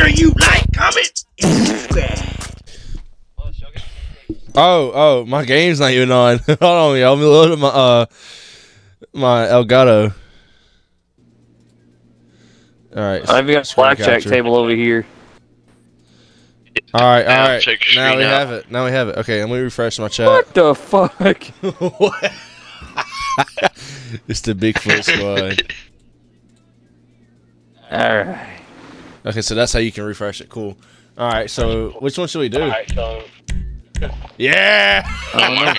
sure you like, comment, and subscribe. Oh, oh, my game's not even on. Hold on, y'all. Let me load up my uh my Elgato. All right. I've got a screen blackjack table over here. All right, all right. Now right. check your Now screen we out. have it. Now we have it. Okay, let me refresh my chat. What the fuck? what? it's the Bigfoot squad. Alright. Okay, so that's how you can refresh it. Cool. All right, so which one should we do? Yeah. I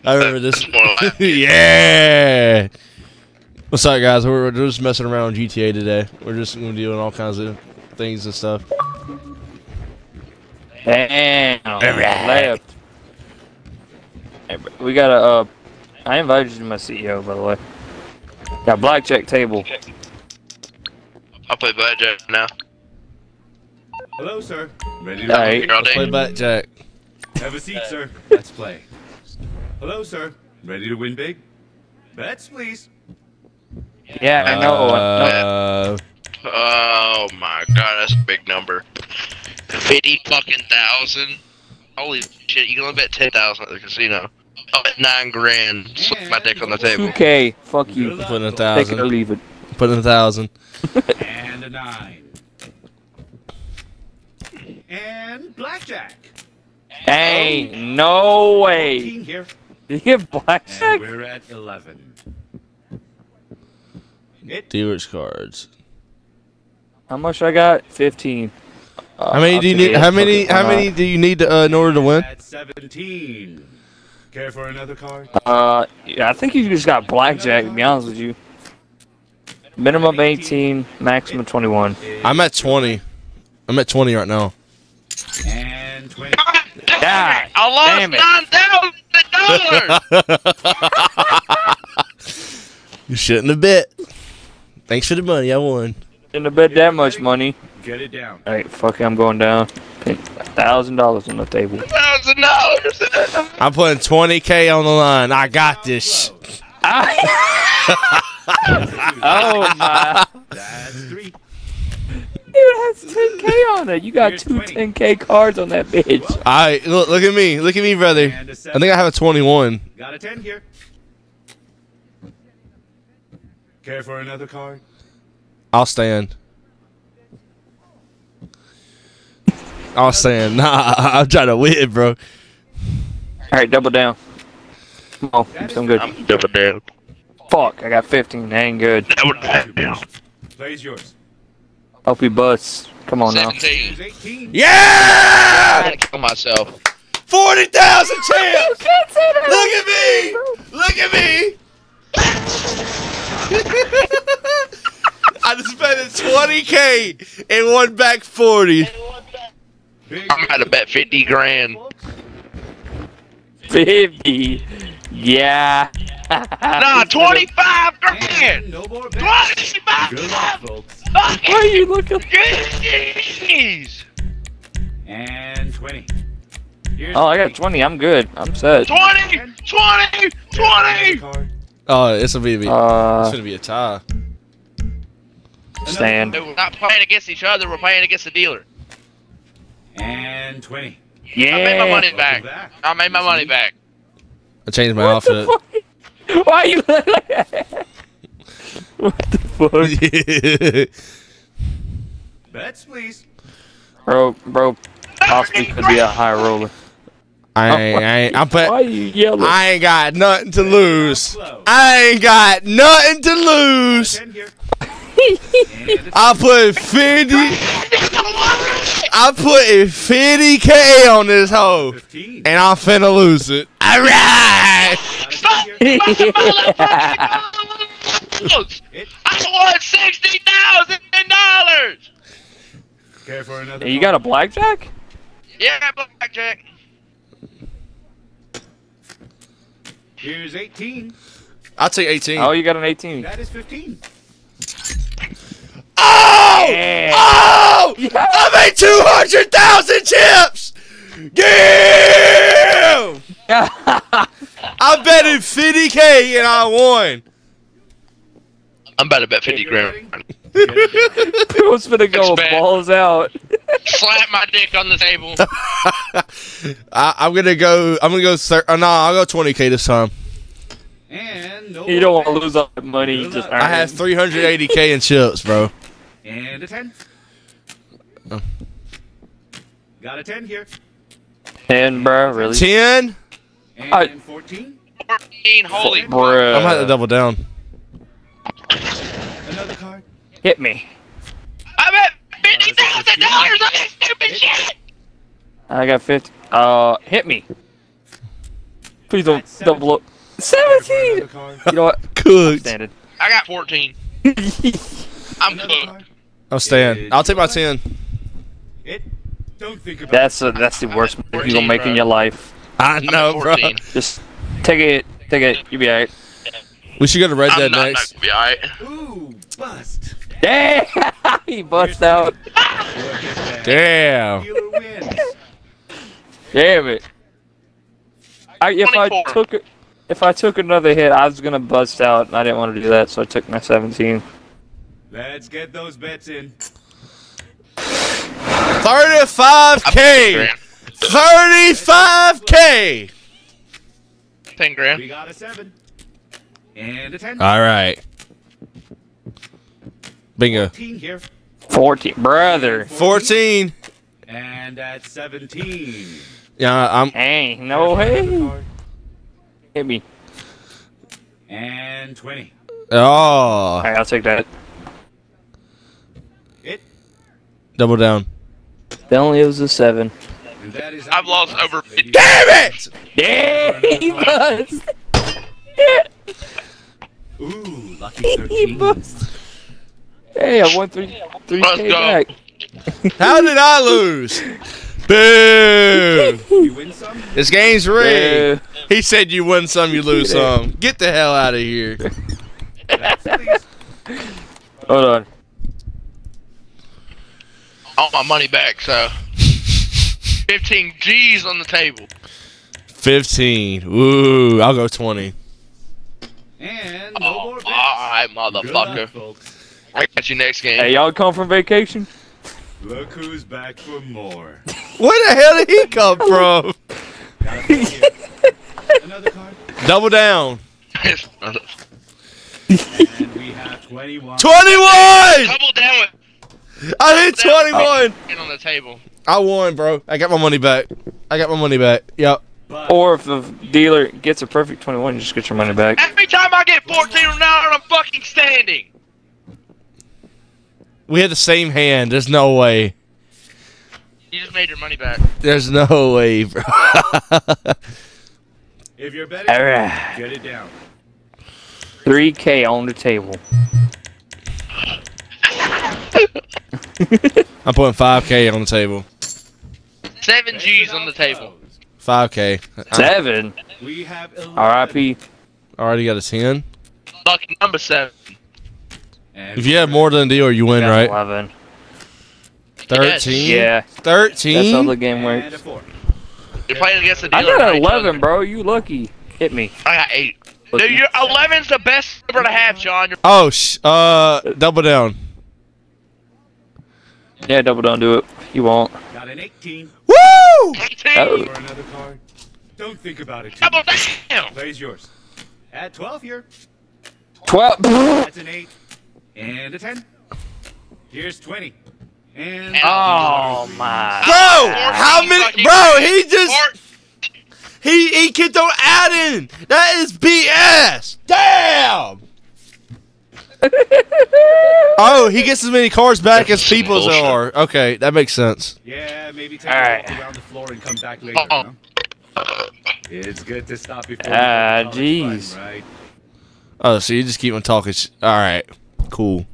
I remember this. That's more like it. yeah. What's up, guys? We're, we're just messing around with GTA today. We're just gonna be doing all kinds of things and stuff. Damn. Left. We got a. Uh, I invited you to my CEO, by the way. Got blackjack table. I'll play blackjack now. Hello, sir. Ready to Alright. Here all day. Play blackjack. have a seat, sir. Let's play. Hello, sir. Ready to win big? Bets, please. Yeah, I know. Uh, Oh my god, that's a big number. Fifty fucking thousand. Holy shit! You can only bet ten thousand at the casino. I'll bet nine grand. Slip my dick on the table. 2K. Fuck you. putting a Take it or thousand. leave it. Putting a thousand. And a nine. And blackjack. Ain't no way. 14 here. Did you get And blackjack? we're at 11. It Dealer's cards. How much I got? 15. Uh, How many I'll do you need? How many? How many do you need to, uh, in order to win? at 17. Care for another card? Uh, yeah, I think you just got blackjack, to be honest with you. Minimum 18, maximum 21. I'm at twenty. I'm at twenty right now. And 20. God I lost damn it. nine thousand dollars. You shouldn't have bet. Thanks for the money. I won. Shouldn't have bet that much money. Get it down. Alright, fuck it, I'm going down. thousand dollars on the table. Thousand dollars. I'm putting twenty k on the line. I got this. oh my! That's three. Dude, it has 10k on it. You got Here's two 20. 10k cards on that bitch. All right, look, look at me. Look at me, brother. And a I seven. think I have a twenty-one. Got a 10 here. Care for another card? I'll stand. I'll stand. Nah, I'm trying to win, bro. Alright, double down. Come on, I'm good. I'm double down. Fuck, I got 15. That ain't good. That would Double down. Plays yours. Hope he busts. Come on now. Seventeen. Here's 18. I Yeah, had to kill myself. forty thousand champs. Look at me. Look at me. I just spent twenty k and won back forty. I'm about to bet fifty grand. 50. Yeah. Nah, twenty-five grand. And no more bets. Good luck, Twenty-five. folks. Why are you looking? Jeez. And 20. Here's Oh, I got 20. I'm good. I'm set. 20, 20, 20. Card. Oh, this will be. It's Uh, gonna be a tie. stand. We're not playing against each other. We're playing against the dealer. And 20. Yeah. I made my Yeah. money back. I made my money back. I changed my What the outfit. Fuck? Why are you What the fuck? Bets, please. Bro, bro, possibly could be a high roller. I oh, ain't, I ain't, I'm Why put, are you yelling? I ain't got nothing to lose. I ain't got nothing to lose. 10 here. And put 50. I put 50k on this hoe. And I'm finna lose it. Alright! Got a 10 here. I won sixty thousand dollars. Care for another you card? got a blackjack? Yeah, blackjack. Here's 18. I'll take 18. Oh, you got an 18. That is 15. Oh! Yeah. Oh! I made 200,000 chips! Yeah! I bet betted 50k and I won. I'm about to bet fifty grand. Who's finna go balls out? Slap my dick on the table. I, I'm gonna go. I'm gonna go. Thir- uh, nah, I'll go 20k this time. And no You don't want to lose all that money. You just I have 380k in chips, bro. And a 10. Oh. Got a 10 here. ten, bro. Really? 10. And I- 14. 14, holy Bruh. I'm gonna double down. Another card. Hit me. I'm at fifty thousand dollars on this stupid shit. I got fifty. Uh, hit me. Please don't That's double up. Seventeen. You know what? Cooked. Standard. I got fourteen. I'm Another cooked. card. I'm staying. I'll take my 10. It. Don't think about That's a, that's the worst move you gonna make in your life. I know, at bro. 14. Just take it, take it. You'll be alright. We should go to Red I'm Dead not, next. not gonna be alright. Ooh, bust. Damn! he bust out. Look at that. Damn. Dealer wins. Damn it. I, if I took it, if I took another hit, I was gonna bust out, and I didn't want to do that, so I took my 17. Let's get those bets in. 35k. 35k. 10 grand. We got a 7. And a 10. All right. Bingo. 14 here. 14. Brother. 14. And at 17. Yeah, I'm. Hey, no, hey. Hit me. And 20. Oh. All right, I'll take that. It. Double down. Still only was a 7. I've lost over 50. Damn it! Damn, he. Ooh, lucky 13. Hey, I won three, three Let's K back. How did I lose? Boo! You win some? This game's rigged. Uh, He said you win some, you lose some. Get the hell out of here. That's at least. hold on. I want my money back, so. 15 G's on the table. 15. Ooh, I'll go 20. And no Oh, more bets. alright, Good luck, motherfucker. folks. I got you next game. Hey, y'all come from vacation? Look who's back for more. Where the hell did he come from? Got a few here. Another card. Double down. And we have 21. 21! Double down with I hit 21. on the table. I won, bro. I got my money back. I got my money back. Yep. Or if the dealer gets a perfect 21, you just get your money back. Every time I get 14 from now I'm fucking standing. We had the same hand. There's no way. You just made your money back. There's no way, bro. if you're betting, Alright. get it down. 3K on the table. I'm putting 5K on the table. Seven G's on the table. 5K. Seven. We have 11. R.I.P. already got a 10. Lucky number seven. And If you have more than a deal, you win, right? 11. 13? Yeah, 13? that's how 13? the game And works. a. You're playing against the I got an 11, bro. You lucky. Hit me. I got eight. Dude, you're 11's the best number to have, Sean. You're Oh, sh- uh, double down. Yeah, double don't do it. You won't. Got an 18. Woo! 18. Oh. For another card. Don't think about it too Double much. down. Plays yours. At 12 here. 12. That's an 8. And a 10. Here's 20. And. Oh, my. Bro, how many? Bro, he just Or- he he kept on adding. That is BS. Damn. Oh, he gets as many cars back as That's some people as there are. Okay, that makes sense. Yeah, maybe take Alright. a walk around the floor and come back later. Uh-uh. huh? It's good to stop before. you Ah, get to college jeez. right? Oh, so you just keep on talking. sh- All right, cool.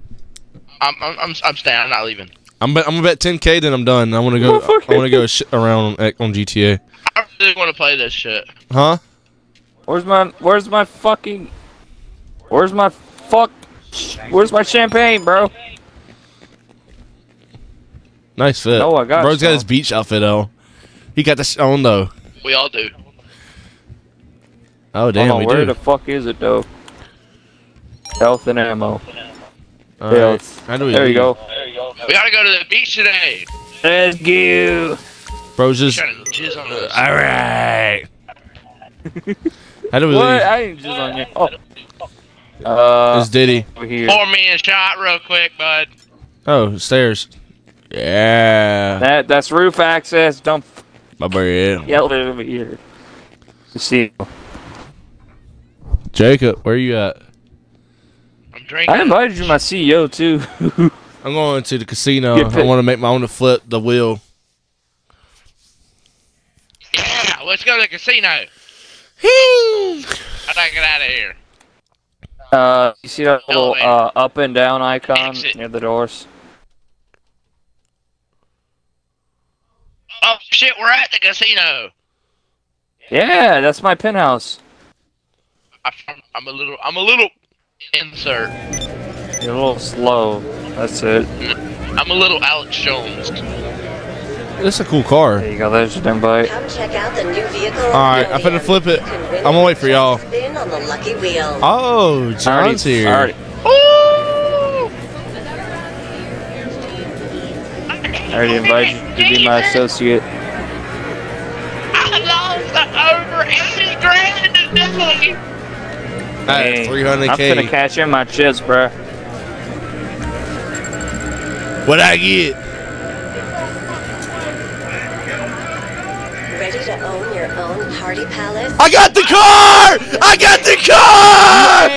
I'm, I'm, I'm, I'm staying. I'm not leaving. I'm bet, I'm gonna bet 10k. Then I'm done. I want to go. I want to go sh- around on, on GTA. I really want to play this shit. Huh? Where's my, where's my fucking, where's my fuck, where's my champagne, bro? Nice fit. No, I got Bro's got his beach outfit on. He got this on though. We all do. Oh damn, Hold on, we where do. the fuck is it though? Health and ammo. All Yeah, right. let's- How do we There you go. We gotta go to the beach today. Let's go. Bro's just. Trying to jizz on us. All right. How do we What? leave? I didn't just on you. Oh. Uh, It's Diddy. over here. Pour me a shot real quick, bud. Oh, stairs. Yeah. That that's roof access. Don't My bad. yell it over here. You see, Jacob, where you at? I'm drinking. I invited you, my CEO too. I'm going to the casino. I want to make my own to flip the wheel. Yeah, let's go to the casino. I gotta get out of here. Uh, you see that little uh, up and down icon Exit. near the doors? Oh shit, we're at the casino. Yeah, that's my penthouse. I'm a little, I'm a little insert. You're a little slow. That's it. I'm a little Alex Jones. This is a cool car. There you go. There's your invite. Come check out the new vehicle. All right, I'm finna flip it. I'm gonna wait for y'all. Spin on the lucky wheel. Oh, I already- John's I here. already, Ooh! I already invited you to be my associate. I lost over 80 grand today. Hey, Hey, I'm gonna catch you in my chips, bruh. What I get? Ready to own your own party palace? I got the car! I got the car!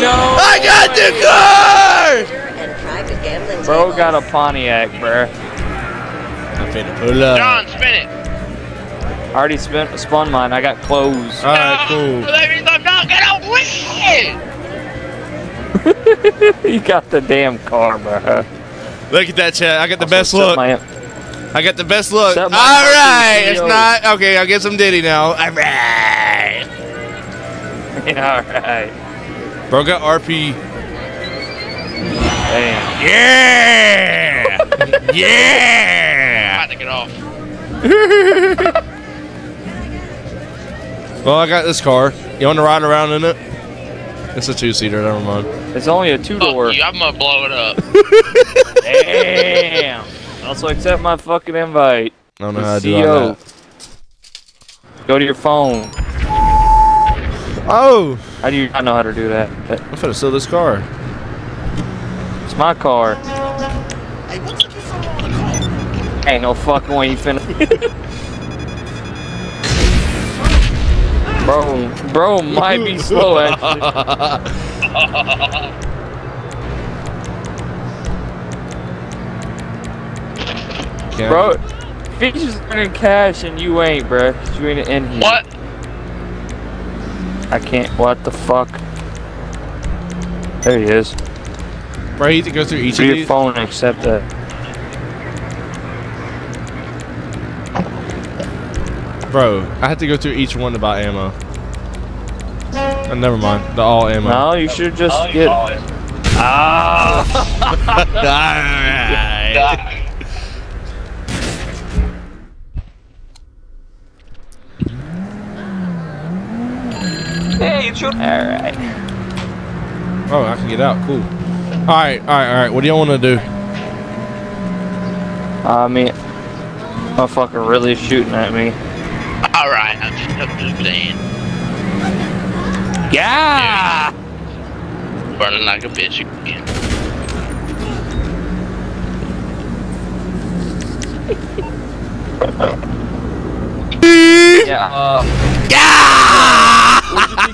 no. I got the car! And private gambling Bro got a Pontiac, bro. I'm finna pull up. John, spin it. I already spent spun mine. I got clothes. All right, cool. No, that means I'm not gonna win. you got the damn car, bruh. Look at that chat. I got the Also, best set look. My- I got the best look. All Set my right, fucking it's not okay. I'll get some Diddy now. All right, Yeah, all right. bro. Got RP. Damn. Yeah, yeah. About to get off. Well, I got this car. You want to ride around in it? It's a two-seater. Never mind. It's only a two door. I'm gonna blow it up. Damn. Also accept my fucking invite. I don't know how to do all CEO. that. Go to your phone. Oh, How do you not know how to do that? I'm gonna sell this car. It's my car. Ain't no fucking way you finna. bro, bro might be slow actually. Can't- Bro, Fish is earning cash and you ain't, bro. 'cause You ain't in here. What? I can't. What the fuck? There he is. Bro, you need to go through each Do of your these. phone and accept that. Bro, I had to go through each one to buy ammo. Uh, never mind. The all ammo. No, you should just get. Ah! Alright. Alright. Oh, I can get out. Cool. Alright, alright, alright. What do y'all want to do? I mean, motherfucker really shooting at me. Alright, I'm just, I'm just saying. Yeah! Burning like a bitch again. Yeah. Uh, yeah!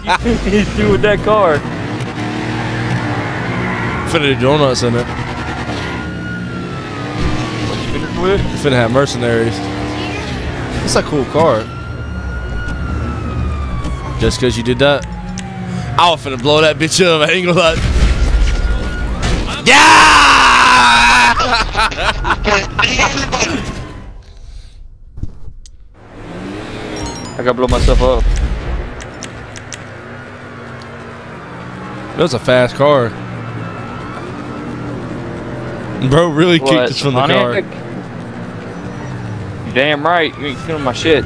What do you do with that car? Finna do donuts in it. Finna have mercenaries. It's a cool car. Just cause you did that? I was finna blow that bitch up. I ain't gonna lie. Yeah! I gotta blow myself up. That was a fast car. Bro really kicked us from the car. Pontiac? You damn right. You ain't stealing my shit.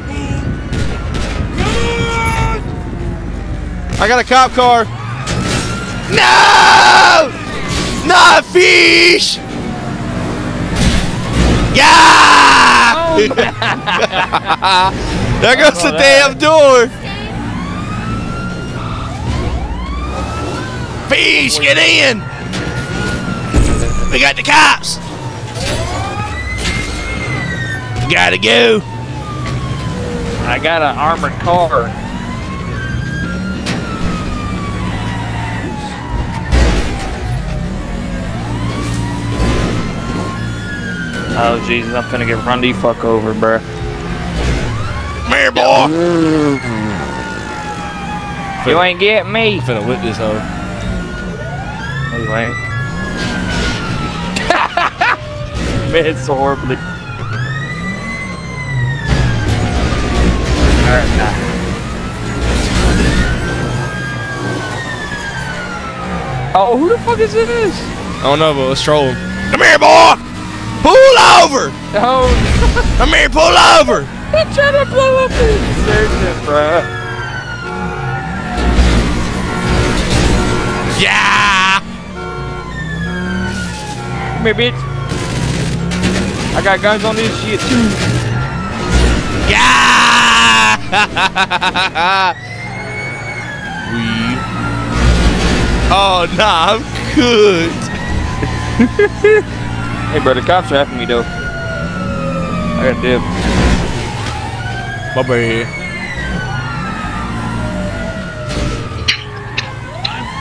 I got a cop car. No! Not Fish! Yeah! Oh, there goes the damn door. Fish, get in! We got the cops. Gotta go. I got an armored car. Oh Jesus, I'm finna get run the fuck over, bruh. Come here, boy. You ain't get me. I'm finna whip this hoe. No, you ain't. Man, so horribly. Alright, nah. Oh, who the fuck is this? I don't know, but let's troll him. Come here, boy. Pull over. Oh, Come here, pull over. he trying to blow up his surgeon, bruh. Yeah. Come here, bitch. I got guns on this shit too. Yeah. we. Oh nah, I'm good. Hey, bro, the cops are after me though. I got dip. My bad.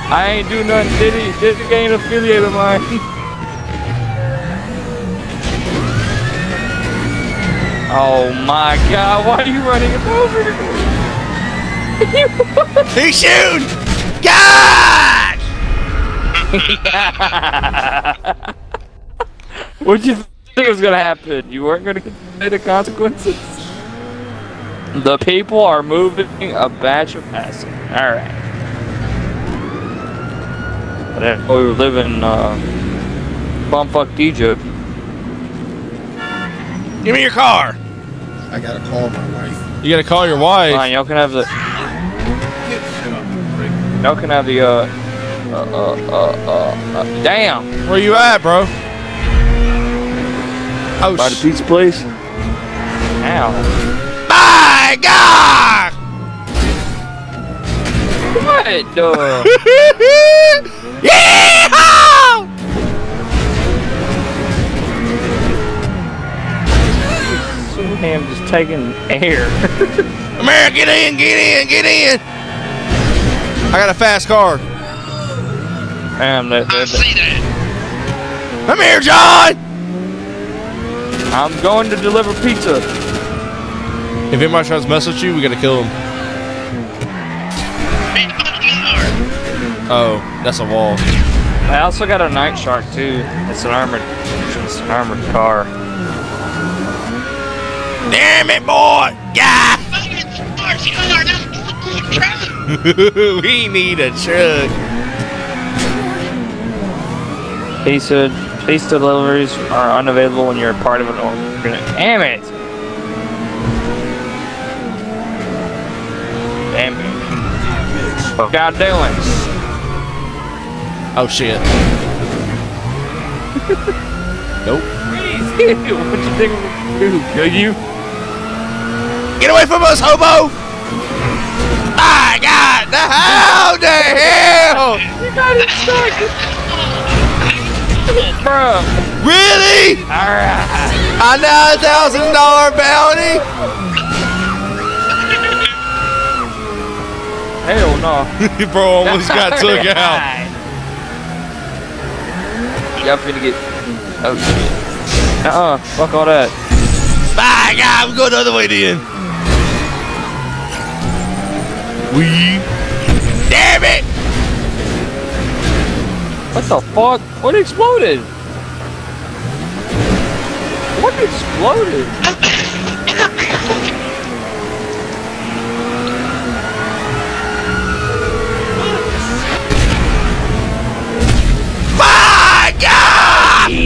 I ain't do nothing, Diddy. Diddy ain't affiliate of mine. oh my god, why are you running him over? He's shooting. God. What'd you think was gonna happen? You weren't gonna consider the consequences? The people are moving a batch of passing. Alright. But we were living uh bumfuck Egypt. Give me your car. I gotta call my wife. You gotta call your wife. Fine, y'all can have the y'all can have the uh uh uh uh, uh, uh damn Where you at, bro? Oh, by the pizza place. Ow. my God! What the? Yeehaw! Him just taking air. Come here, get in, get in, get in. I got a fast car. Damn, that, I that, see that. Come here, John. I'm going to deliver pizza. If anybody tries to mess with you, we gotta kill him. Big fucking car. Oh, that's a wall. I also got a Nightshark too. It's an armored, it's an armored car. Damn it, boy! Yeah! Fucking sports car, not a fucking truck. we need a truck. Pizza, pizza deliveries are unavailable when you're a part of an organ. Damn it! Damn it! What y'all doing? Oh shit. nope. what you think do? Kill you? Get away from us, hobo! My God! The how the hell? You got it stuck! Bruh! Really? Alright! A nine thousand dollar bounty? Hell no. Bro almost got took out. Y'all finna get. Oh shit. Uh uh, fuck all that. My God, we go the other way then. We. Damn it! What the fuck? What exploded? What exploded? My God!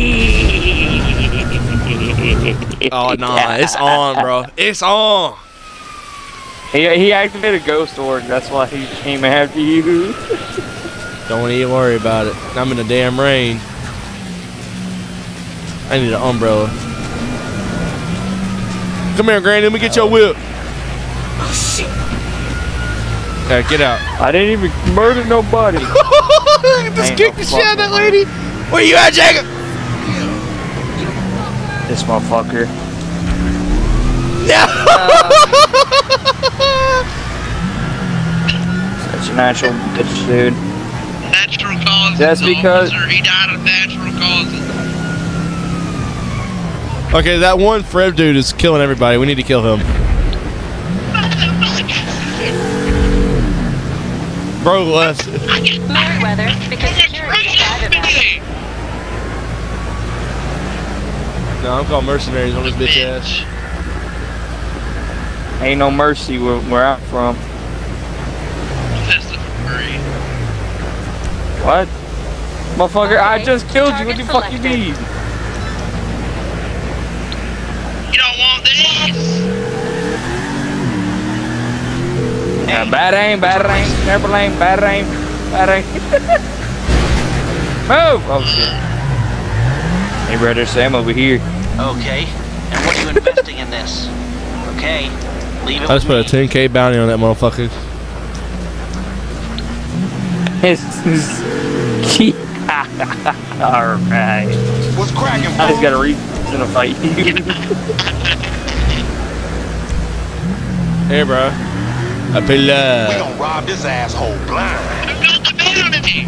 Oh nah, it's on, bro. It's on. He, he activated Ghost Org, that's why he came after you. Don't even worry about it. I'm in the damn rain. I need an umbrella. Come here, Granny. Let me get your oh. whip. Oh shit! Okay, get out. I didn't even murder nobody. Just kick no the shit out of that lady. Where you at, Jacob? this motherfucker. Such a uh, natural bitch, dude. Natural causes. That's because- officer, he died of natural causes. Okay, that one Fred dude is killing everybody. We need to kill him. Bro left. Merryweather, because security is private. No, I'm calling mercenaries on this bitch ass. Ain't no mercy where, where I'm from. That's the free. What? Motherfucker, I just killed you. What the target fuck you selected. mean? You don't want this. Yeah, bad aim, bad aim, terrible aim, bad aim, bad aim. Move! Oh shit. Hey brother, Sam over here. Okay, and what are you investing in this? Okay, leave it I just with put a 10k bounty on that motherfucker. This is key. Alright. What's cracking, I just got a reason to fight you. Hey, bro. I pay uh, We love. gonna rob this asshole blind. I got.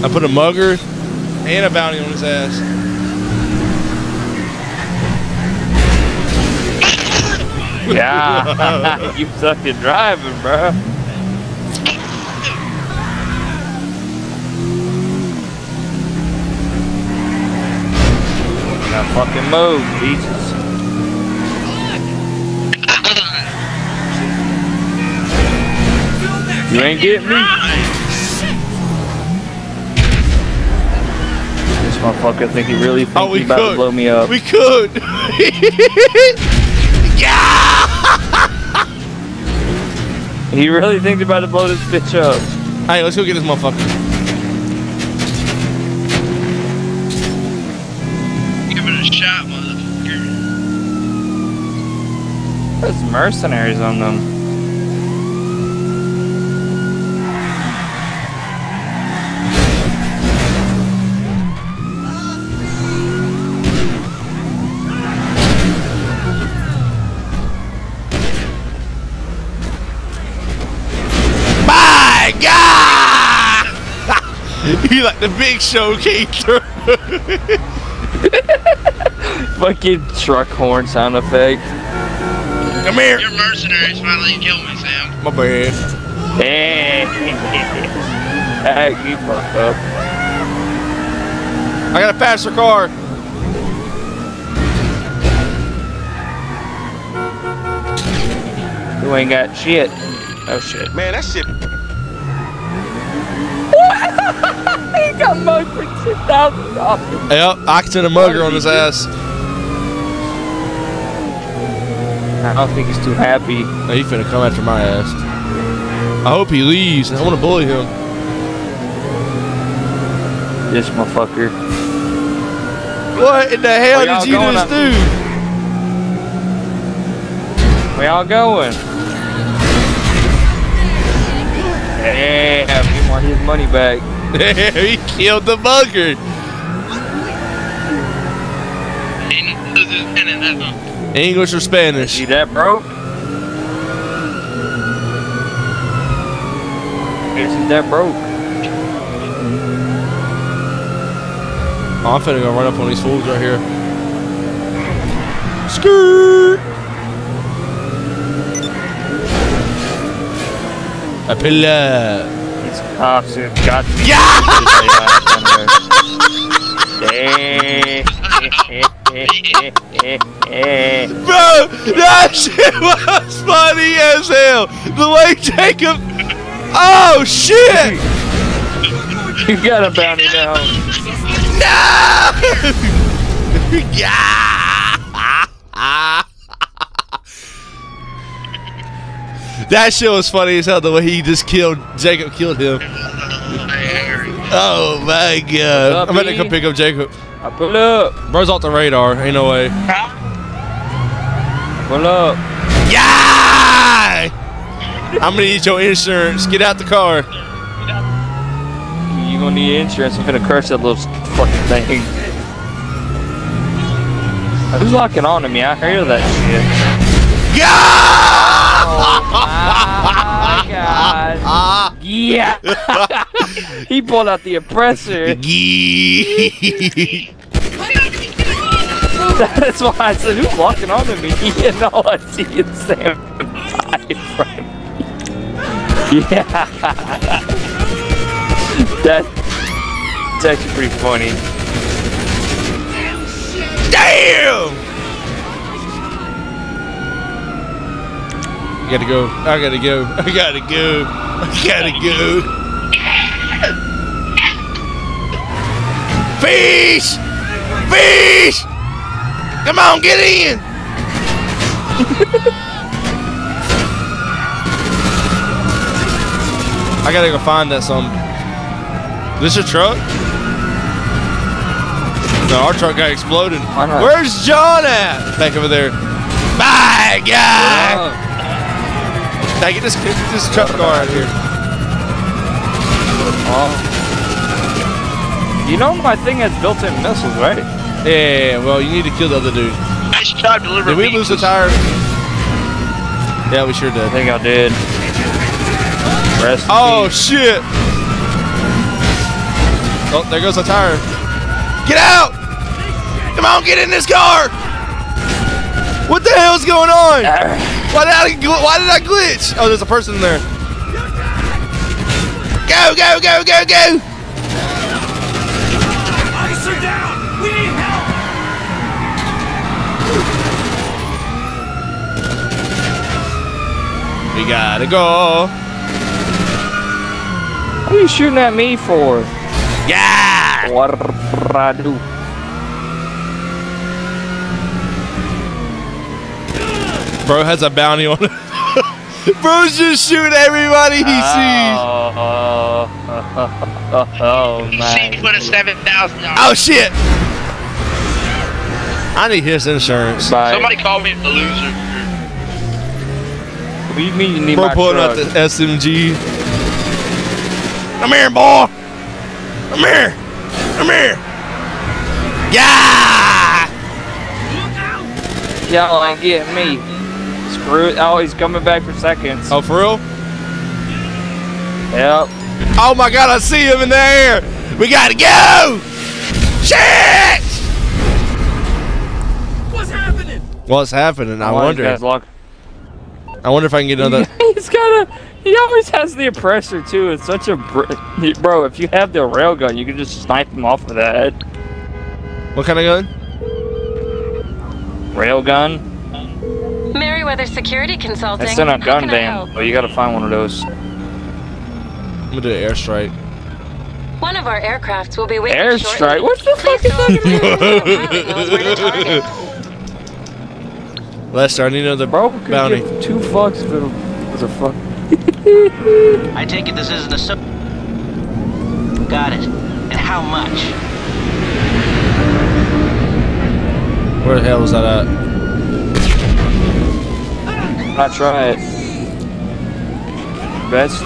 I put a mugger and a bounty on his ass. Yeah. you suck at driving, bro. Now fucking move, Jesus. You ain't getting me. This motherfucker think he really think Oh, he about could. to blow me up. We could. He really thinks about to blow this bitch up. hey, let's go get this motherfucker. Give it a shot, motherfucker. There's mercenaries on them. The big show came through. Fucking truck horn sound effect. Come here. Your mercenaries finally killed me, Sam. My bad. Hey, Heck, you fucked up. I got a faster car. You ain't got shit. Oh shit. Man, that shit. He got mugged for ten thousand dollars. Yep, I can send a mugger on his ass. I don't think he's too happy. No, he finna come after my ass. I hope he leaves. I want to bully him. This motherfucker. What in the hell did you just do? Where y'all going? Yeah, he want his money back. he killed the mugger. Ain't no losers in it, that's all. English or Spanish? See that, bro? Isn't that broke? Oh, I'm finna go run up on these fools right here. Skirt. A pillar. Have got me. Yeah! Bro, that shit was funny as hell. The way Jacob. Oh shit! you got a bounty now. No! yeah! That shit was funny as hell. The way he just killed Jacob, killed him. Oh my god! up, I'm gonna come E? pick up Jacob. I pull up. Bro's off the radar. Ain't no way. Pull up. Yeah! I'm gonna need your insurance. Get out the car. You gonna need insurance. I'm gonna crush that little fucking thing. Who's locking on to me? I hear that shit. Yeah! Oh my god. Yeah. he pulled out the oppressor. That's why I said, who's locking on to me? And all I see is Sam die in front. Yeah. That, that's actually pretty funny. Damn! I gotta go. I gotta go. I gotta go. I gotta go. Fish! Fish! Come on, get in! I gotta go find that some. This your truck? No, our truck got exploded. Where's John at? Back over there. Bye, guy. Now get this get this truck car out here. Oh. You know my thing has built-in missiles, right? Yeah, well, you need to kill the other dude. Nice job delivering Did we lose the tire? Yeah, we sure did. I did. think I did. Rest Oh shit! Oh, there goes the tire. Get out! Come on, get in this car! What the hell's going on? Why did I gl- why did I glitch? Oh, there's a person in there. Go, go, go, go, go! Ice are down! We need help! We gotta go. What are you shooting at me for? Yeah! What did I do? Bro has a bounty on it. Bro's just shooting everybody he oh, sees. Oh, oh, oh See, man. put a seven thousand dollars. Oh shit! I need his insurance. Bye. Somebody call me a loser. What do you mean you need Bro my pulling out the SMG. Come here, boy. Come here. Come here. Yeah! Y'all ain't getting me. Screw it. Oh, he's coming back for seconds. Oh, for real? Yep. Oh my god, I see him in the air. We gotta go! Shit! What's happening? What's happening? I Why you wonder. guys lock- I wonder if I can get another. He's got a. He always has the oppressor too. It's such a br- bro. If you have the railgun, you can just snipe him off of that What kind of gun? railgun. Merryweather Security Consulting. It's in a How gun can I van, help? but you gotta find one of those. I'm gonna do an airstrike. One of our aircrafts will be waiting Airstrike? shortly. What the fuck Please is go ahead let the pilot knows where to target. Lester, I need another Bro, bounty. give two fucks if it was a fuck. I take it this isn't a sub. Got it. And how much? Where the hell was that at? I try it. Best.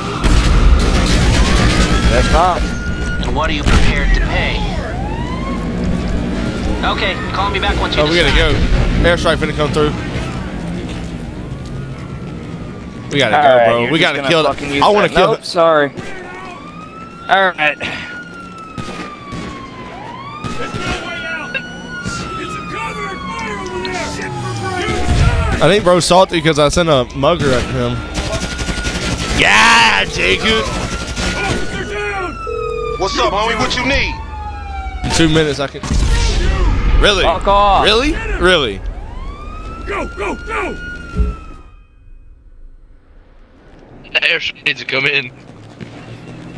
Best not. And what are you prepared to pay? Okay, call me back once you Oh, we gotta go. decide. Airstrike finna come through. We gotta All go, right, bro. We gotta kill it. I wanna that. kill Nope, it. sorry. All right. There's no way out! It's a cover and fire over there! Shit for Brian! I think bro's salty because I sent a mugger at him. Yeah, Jacob. What's up, homie? What you need? In two minutes, I can. Really? Fuck off. Really? Really? Go, go, go! The airstrike needs to come in.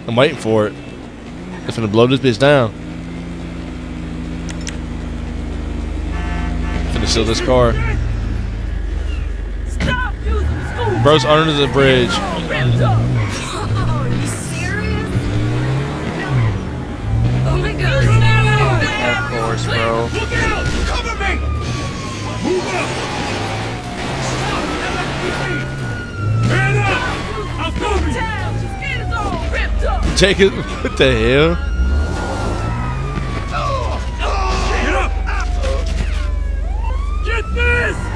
I'm waiting for it. It's gonna blow this bitch down. Finna steal this car. Bro's under the bridge. Of course, bro. Cover up! What the hell?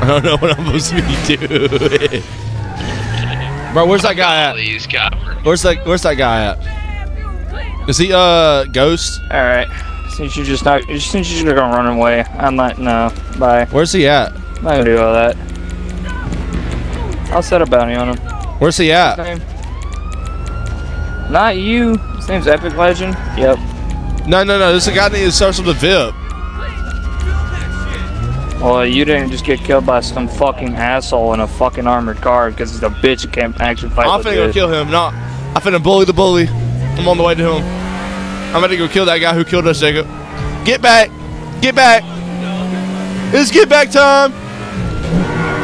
I don't know what I'm supposed to be doing. Bro, where's that guy at? Please, copper. Where's that Where's that guy at? Is he uh Ghost? All right. Since you're just not, since you're just gonna run away, I'm not. No, bye. Where's he at? I'm not gonna do all that. I'll set a bounty on him. Where's he at? Not you. His name's Epic Legend. Yep. No, no, no. This is a guy that starts with a VIP. Well, you didn't just get killed by some fucking asshole in a fucking armored car because he's a bitch can't actually fight. I'm finna go kill him. No, I'm finna bully the bully. I'm on the way to him. I'm gonna go kill that guy who killed us, Jacob. Get back! Get back! It's get back time!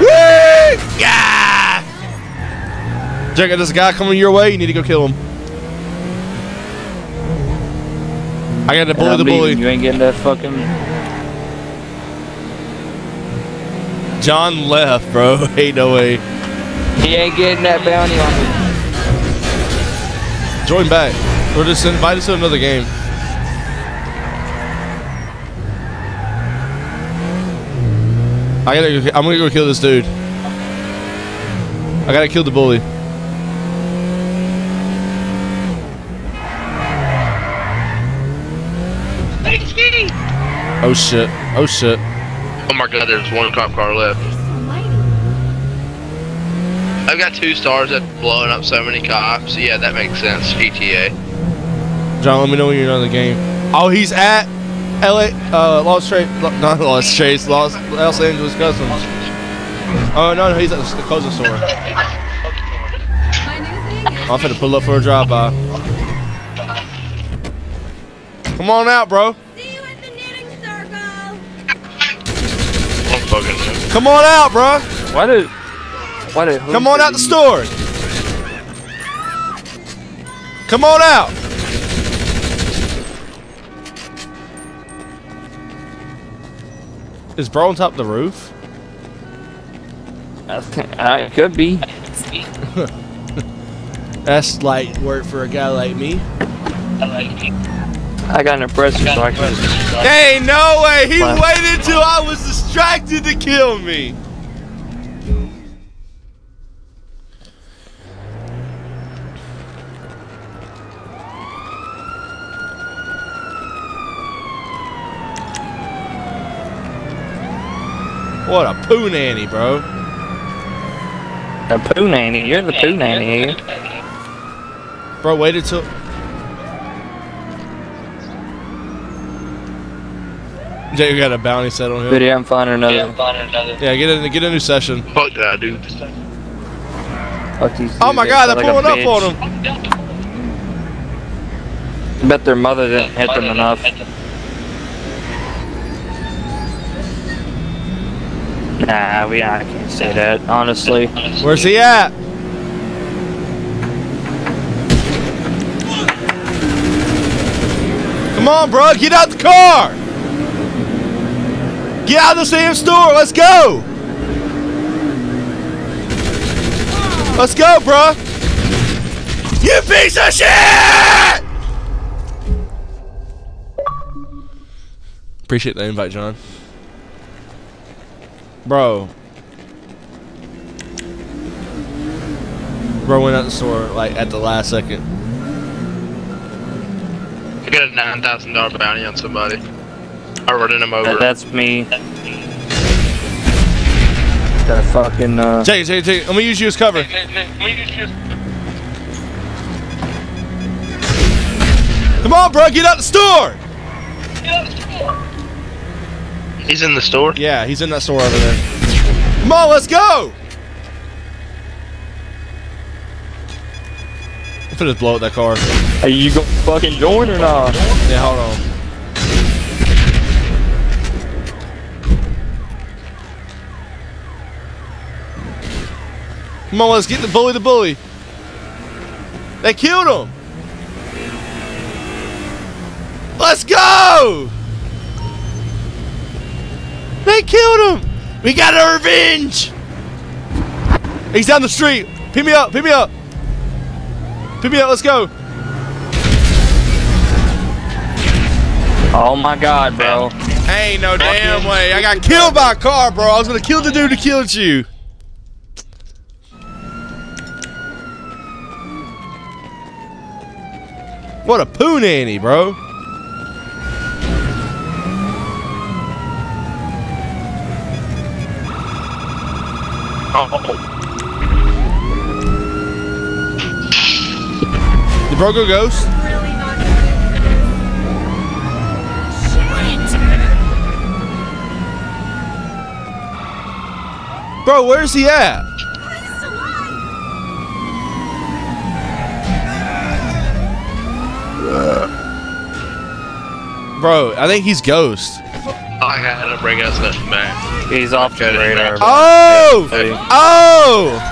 Yeah! Jacob, there's a guy coming your way. You need to go kill him. I got to bully the bully. You ain't getting that fucking. John left, bro. Ain't no way. He ain't getting that bounty on me. Join back. Or just invite us to another game. I gotta. Go, I'm gonna go kill this dude. I gotta kill the bully. Oh shit! Oh shit! Oh my god, there's one cop car left. I've got two stars at blowing up so many cops. Yeah, that makes sense. GTA. John, let me know when you're done the game. Oh, he's at LA, uh, Los Trace, not Los Trace, Los, Los Angeles Customs. Oh, no, no, he's at the clothing store. I'm finna pull up for a drive-by. Come on out, bro. I'm fucking. Come on out, bro. Why did? Why did? Come on out the store. Come on out. Is bro on top of the roof? I think I it could be. That's light work for a guy like me. I got an impression, so I can just. Ain't no way. He Wow. waited till I was distracted to kill me. What a poo nanny, bro. A poo nanny. You're the poo nanny here. Bro, waited till. Jay, you got a bounty set on him. But yeah, I'm finding another. Yeah, get a get a new session. Fuck that, dude. Fuck these Oh my God, they're they're like pulling up bitch. on him. Bet their mother didn't hit them enough. Nah, we I can't say that honestly. Where's he at? Come on, bro, get out the car. Get out of the same store. Let's go. Let's go, bro. You piece of shit! Appreciate the invite, John. Bro. Bro went out the store like at the last second. I got a nine thousand dollar bounty on somebody. I'm running him over. That, that's me. That fucking uh. Take it, take it, take it. Let me use you as cover. Come on, bro, get out the store. He's in the store. Yeah, he's in that store over there. Come on, let's go. I'm finna just blow up that car. Are you gonna fucking join or not? Yeah, hold on. Come on, let's get the bully the bully. They killed him. Let's go. They killed him. We got our revenge. He's down the street. Pick me up. Pick me up. Pick me up. Let's go. Oh my god, bro. Ain't no damn way. I got killed by a car, bro. I was gonna kill the dude who killed you. What a poo nanny, bro. Did bro go ghost? Really not Shit! Bro, where's he at? Bro, I think he's ghost. I gotta bring us nothing back. He's off the Got radar. back. Oh! Hey. Oh!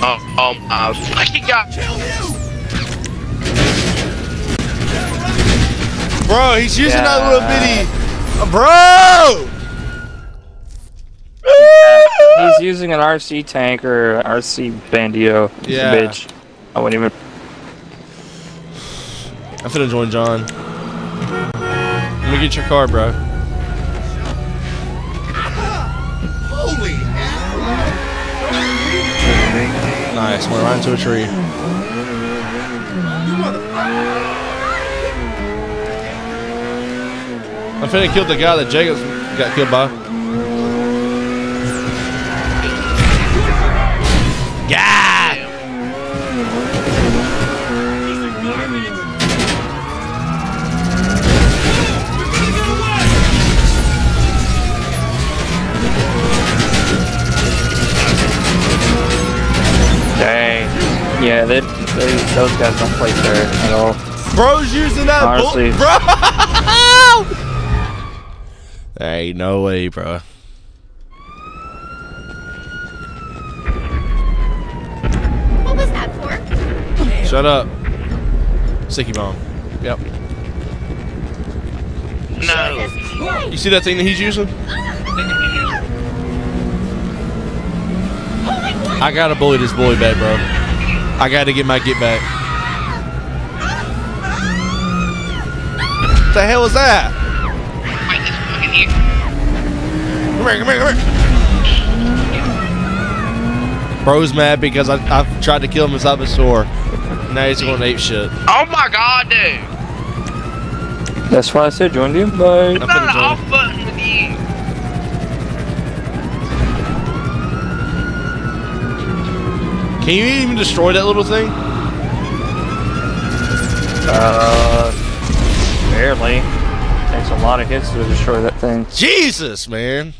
Oh, um, I fucking got Bro, he's using that little bitty. Bro! He's using an RC tank or RC Bandito. Yeah. bitch. I wouldn't even. I'm finna join John. Let me get your car, bro. Holy. hell! Nice, went right into a tree. I'm finna kill the guy that Jacobs got killed by. Yeah! Dang. Yeah, they, they, those guys don't play fair at all. Bro's using that Honestly. bull- bro. there ain't no way, bro. What was that for? Shut up. Sticky bomb. Yep. no. You see that thing that he's using? I gotta bully this bully back, bro. I gotta get my get back. What the hell is that? Come here, come here, come here. Bro's mad because I, I've tried to kill him inside the store. Now he's going ape shit. Oh my god, dude. That's why I said join the invite. I'm It's not an off button with you. Can you even destroy that little thing? Uh, barely. Takes a lot of hits to destroy that thing. Jesus, man.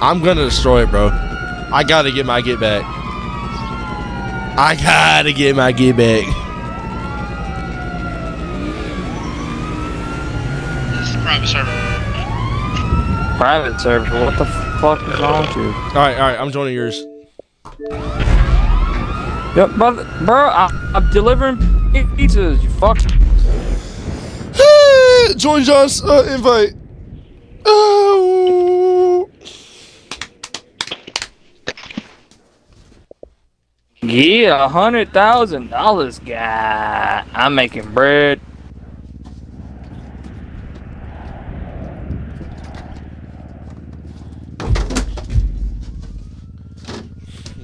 I'm gonna destroy it, bro. I gotta get my get back. I gotta get my get back. This is a private server. Private server. What the fuck is wrong with you? All right, all right. I'm joining yours. Yep, brother, bro, I, I'm delivering pizzas. You fuck. Join John's uh, invite. Oh. Yeah, a hundred thousand dollars, guy. I'm making bread.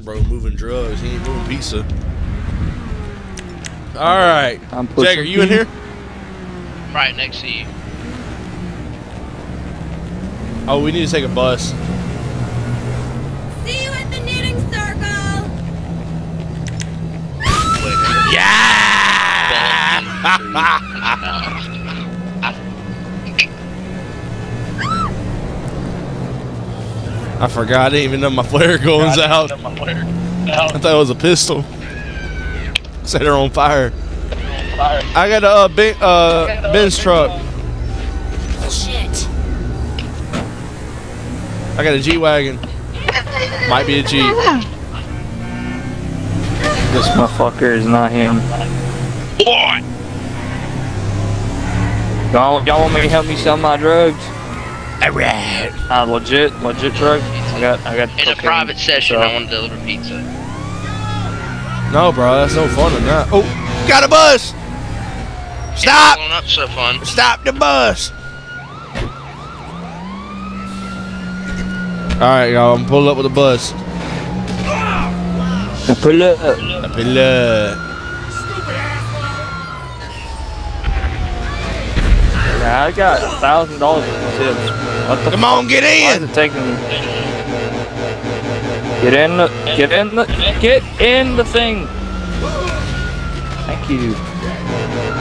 Bro, moving drugs. He ain't moving pizza. All right. I'm pushing Jagger, you in here? Right next to you. Oh, we need to take a bus. I forgot. I didn't even know my flare goes out. I thought it was a pistol. Set her on fire. I got a uh, ben, uh, Ben's truck. Shit. I got a G wagon. Might be a Jeep. This motherfucker is not him. Boy! Y'all, y'all want me to help me sell my drugs? Alright. Uh, legit, legit drugs. I got, I got. In a private session, so- I want to deliver pizza. No, bro, that's no fun in that. Oh, got a bus! Stop! Pulling up so fun. Stop the bus! Alright, y'all, I'm pulling up with the bus. Pull up. Pull up. Yeah, I got a thousand dollars in tips. What the Come on, get in! taking? Get in the, get in the, get in the thing. Thank you.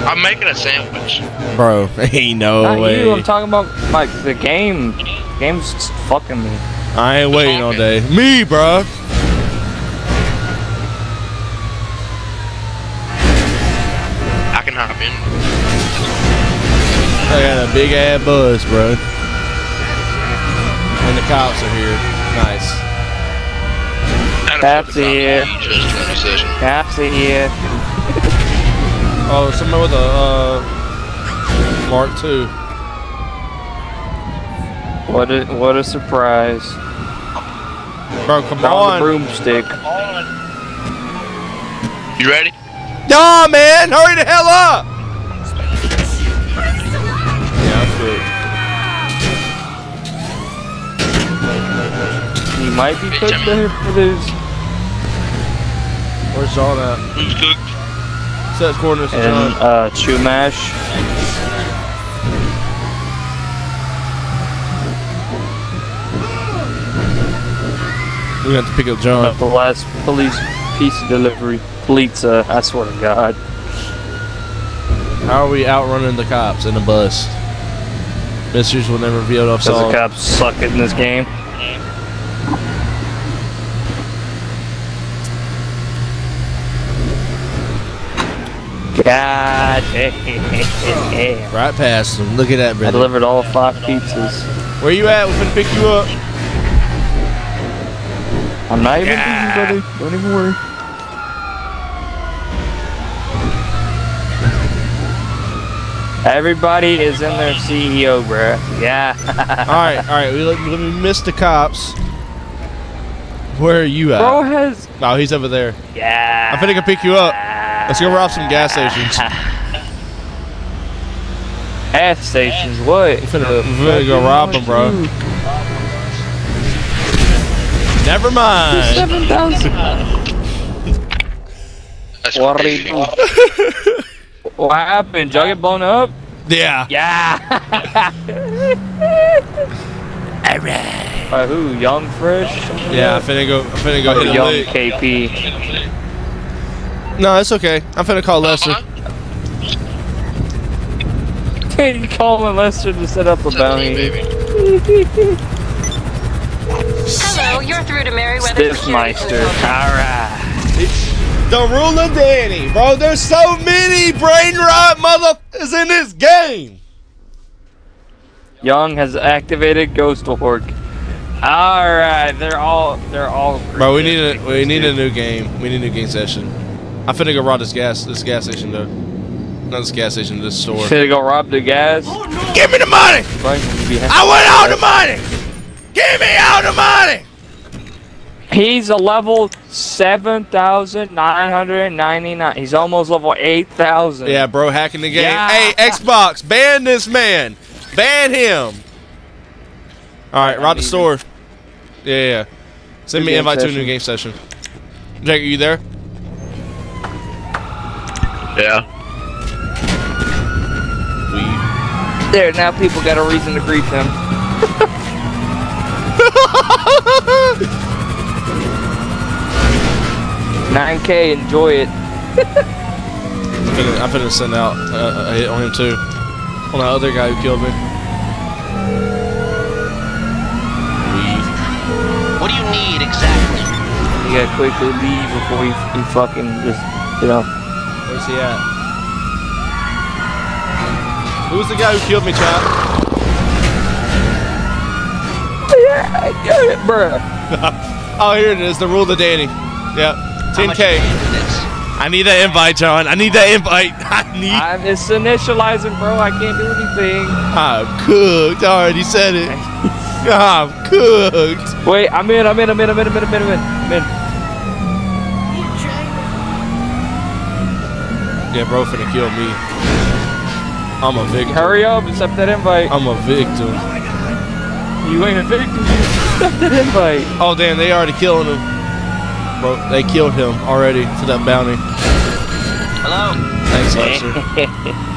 I'm making a sandwich. Bro, ain't no Not way. you. I'm talking about like the game. Game's fucking me. I ain't waiting all day. Me, bro. I can hop in. I got a big ass bus, bro. And the cops are here. Nice. That's it. Just in a session. Caps here. Oh, somebody with a uh, Mark II. What a what a surprise. Bro, come Found on. the broomstick. You ready? Nah, man, hurry the hell up. Might be cooked there for this. Where's all that? Who's cooked? Set coordinates to And John. uh, Chumash. We have to pick up John. The last police pizza delivery. Pizza. I swear to God. How are we outrunning the cops in a bus? Mysteries will never be able to Because the cops suck in this game. God damn. Right past them. Look at that, I delivered all five pizzas. Where you at? We're gonna pick you up. I'm not even busy, buddy. Don't even worry. Everybody is in their CEO, bruh. Yeah. all right, all right. We let, let me miss the cops. Where are you at? Bro has. Oh, he's over there. Yeah. I'm finna go pick you up. Let's go rob some gas stations. Gas stations, what? We finna, we finna go rob them, bro. Never mind. 7,000. What what are you doing? What happened? Did y'all get blown up? Yeah. Yeah. By who? Young Fresh? Yeah, I'm finna go. I'm finna go Or hit a Young lick. KP. No, it's okay. I'm finna call Lester. Can you calling Lester to set up a bounty? Hello, you're through to Merryweather Security Stiffmeister. Consulting. Alright. The rule of Danny, bro. There's so many brain rot motherfuckers in this game. Young has activated Ghost Org. Alright, they're all they're all Bro, we need a we need a new game. We need a new game session. I'm finna go rob this gas this gas station though. Not this gas station, this store. Should go rob the gas. Oh, Give me the money! I want all the money! Give me all the money! He's a level 7,999. He's almost level 8,000. Yeah, bro, hacking the game. Yeah. Hey, Xbox, ban this man. Ban him. All right, rob the store. Yeah, yeah. yeah. Send New me game invite to a new game session. Jake, are you there? Yeah. There, now people got a reason to grief him. Nine K, enjoy it. I'm finna, I'm finna send out uh, a hit on him too. On that other guy who killed me. What do you need exactly? You gotta quickly leave before you, you fucking just, you know. Where's he at? Who's the guy who killed me, Chad? Yeah, I get it, bruh. oh, here it is. The rule of Danny. Yep. How much 10K. is this? I need that invite, John. I need that invite. I need. I'm, it's initializing, bro. I can't do anything. I'm cooked. I already said it. I'm cooked. Wait, I'm in, I'm in, I'm in, I'm in, I'm in, I'm in, I'm in. I'm in. Yeah, bro, finna kill me. I'm a victim. Hurry up, accept that invite. I'm a victim. You ain't a victim. You accept that invite. Oh, damn, they already killing him. Bro, they killed him already for that bounty. Hello? Thanks, Lester.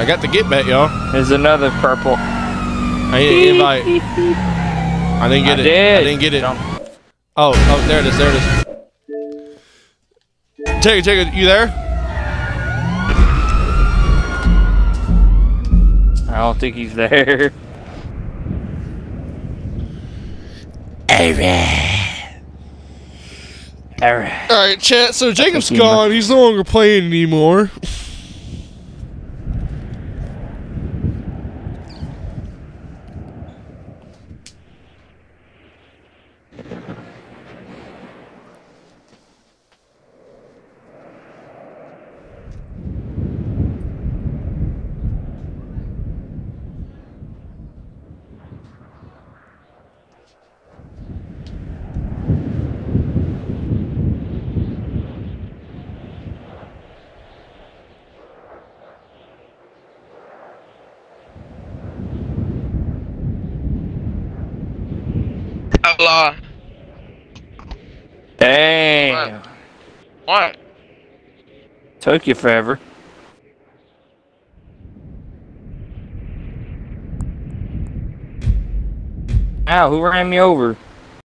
I got the get back, y'all. There's another purple. I need an invite. I didn't get I it. did. I didn't get it. Jump. Oh, oh, there it is. There it is. Take it, take it. You there? I don't think he's there. Alright. All right, chat. So Jacob's gone. He's no longer playing anymore. Damn. What? Took you forever. Ow, who ran me over?